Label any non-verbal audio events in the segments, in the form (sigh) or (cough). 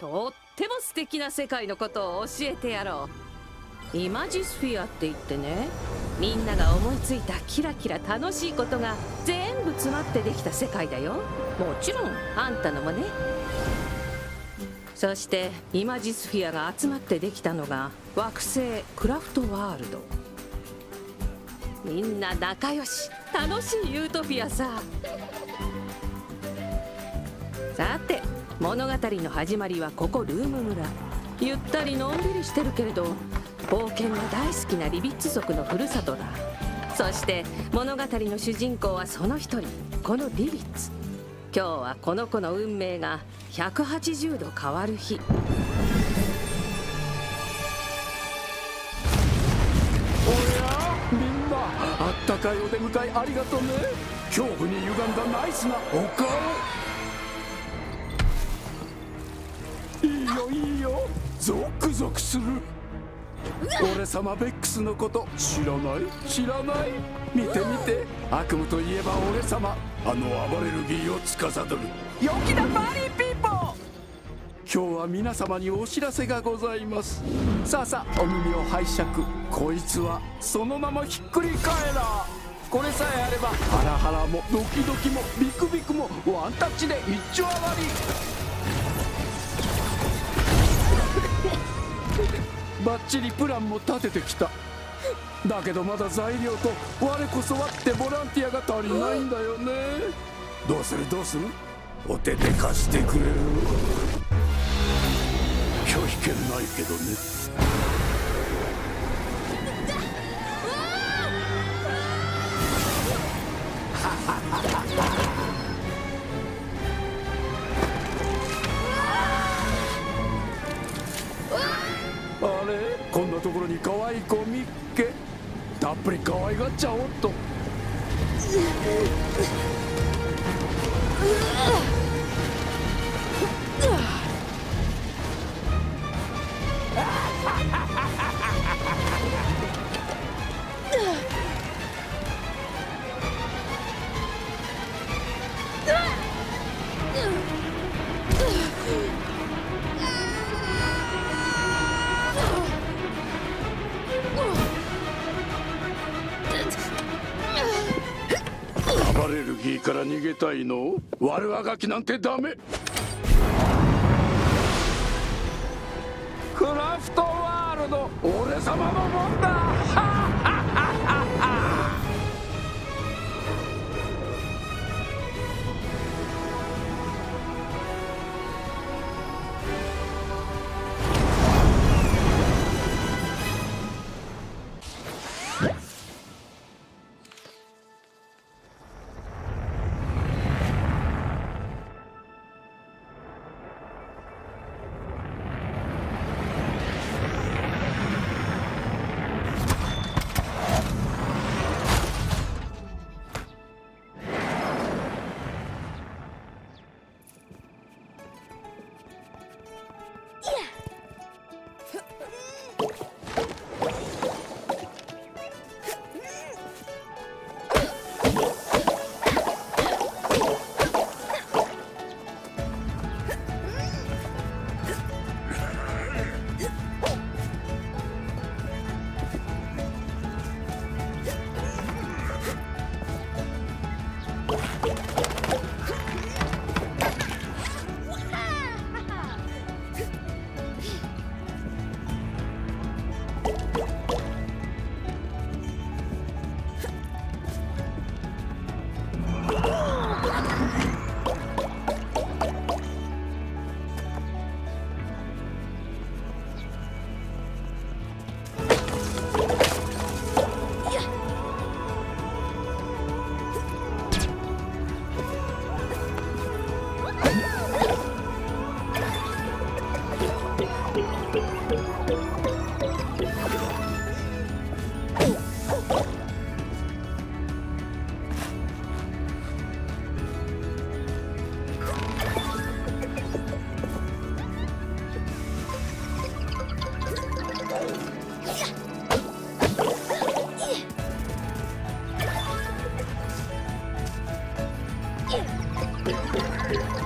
とっても素敵な世界のことを教えてやろう。イマジスフィアって言ってね。みんなが思いついたキラキラ楽しいことが全部詰まってできた世界だよ。もちろんあんたのもね。そしてイマジスフィアが集まってできたのが惑星クラフトワールド。みんな仲良し。楽しいユートピアさ。さて物語の始まりはここルーム村。ゆったりのんびりしてるけれど冒険が大好きなリビッツ族のふるさとだ。そして物語の主人公はその一人このリビッツ。今日はこの子の運命が180度変わる日。おや？みんなあったかいお出迎えありがとうね。恐怖に歪んだナイスなお顔。いいよ。いいよゾクゾクする。俺様ベックスのこと知らない？知らない？見て見て。悪夢といえば俺様。あの暴れる義を司る。陽気な party people。今日は皆様にお知らせがございます。さあさあお耳を拝借。こいつはその名もひっくり返ら。これさえあればハラハラもドキドキもビクビクもワンタッチで一丁上がりバッチリプランも立ててきた。だけどまだ材料と我こそはってボランティアが足りないんだよね。どうする？どうする？お手で貸してくれる？拒否権ないけどね。ギーから逃げたいの？悪あがきなんてダメ。クラフトワールド俺様のもんだ。Yeah.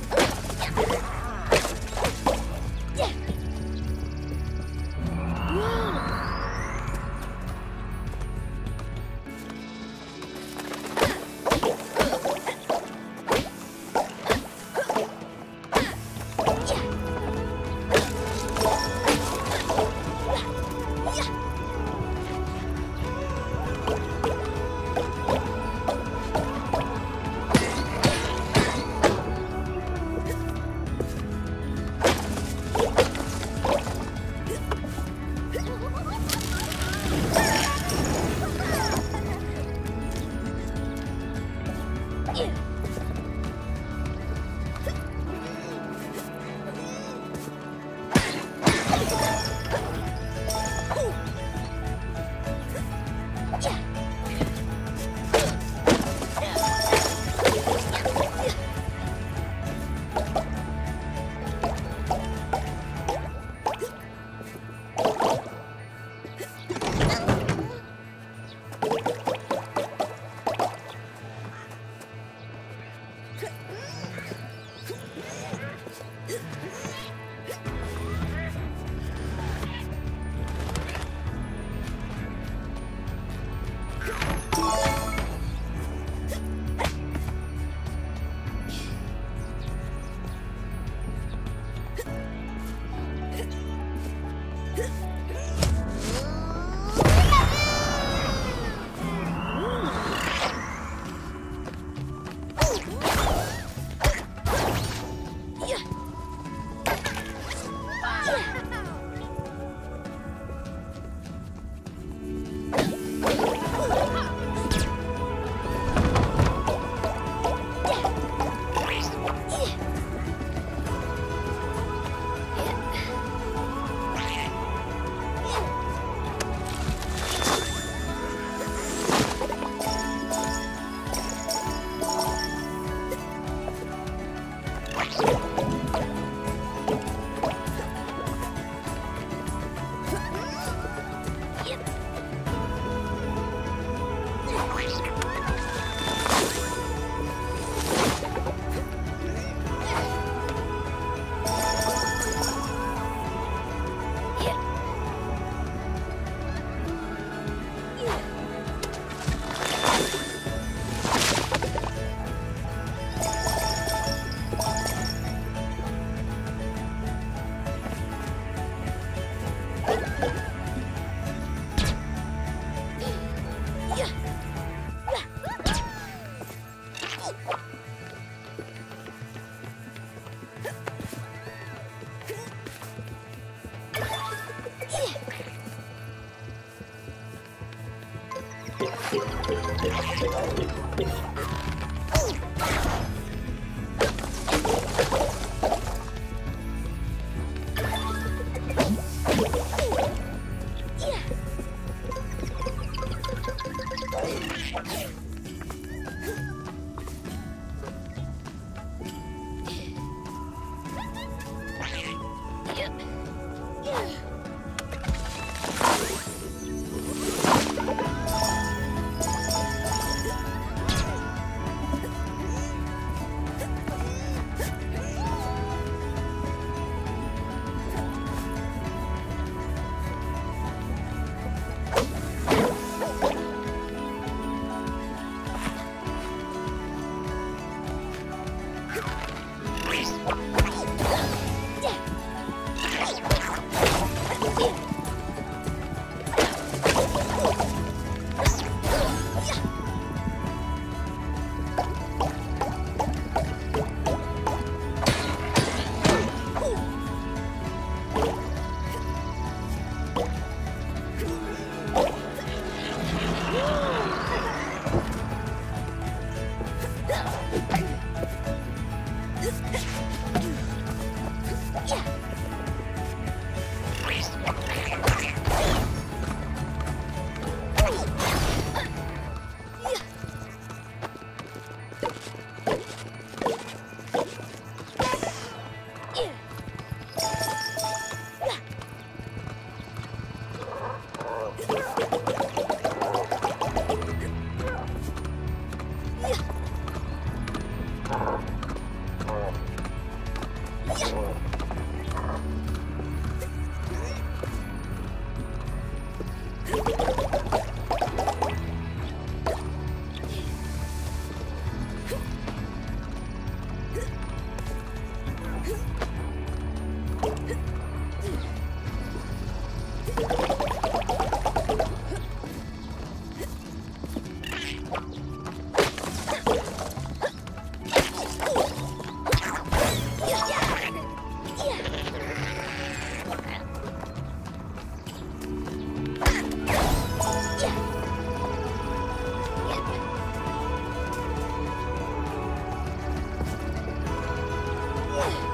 (laughs) Huh? it. Oh! Oh! こ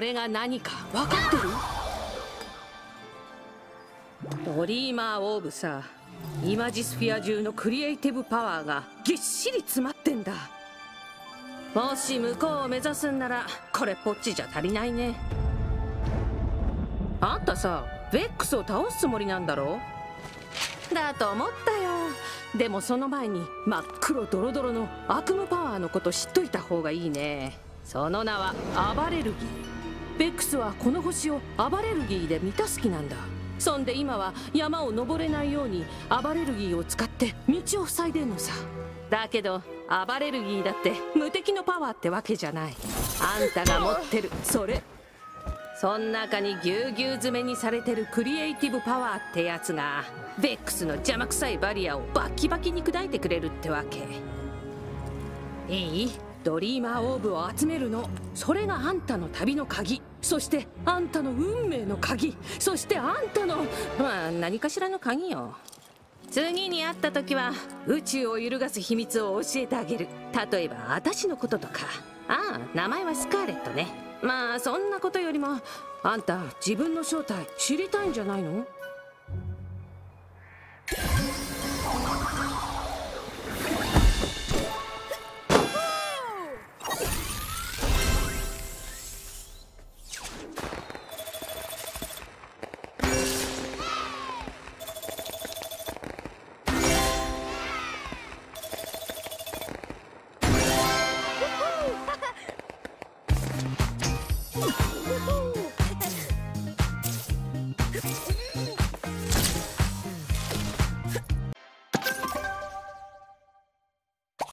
れが何か分かってる？ドリーマーオーブさイマジスフィア中のクリエイティブパワーがぎっしり詰まってんだ。もし向こうを目指すんならこれっぽっちじゃ足りないね。あんたさベックスを倒すつもりなんだろ？だと思ったよ。でもその前に真っ黒ドロドロの悪夢パワーのこと知っといた方がいいね。その名はアバレルギーベックスはこの星をアバレルギーで満たす気なんだ。そんで今は山を登れないようにアバレルギーを使って道を塞いでんのさ。だけどアバレルギーだって無敵のパワーってわけじゃない。あんたが持ってる。それ。そん中にぎゅうぎゅう詰めにされてるクリエイティブパワーってやつがベックスの邪魔くさいバリアをバキバキに砕いてくれるってわけ。いい？ドリーマーオーブを集めるの。それがあんたの旅の鍵。そしてあんたの運命の鍵。そしてあんたのまあ何かしらの鍵よ。次に会った時は宇宙を揺るがす秘密を教えてあげる。例えば私のこととか。ああ名前はスカーレットね。まあそんなことよりもあんた自分の正体知りたいんじゃないの？